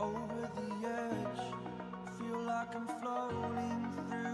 Over the edge, feel like I'm floating through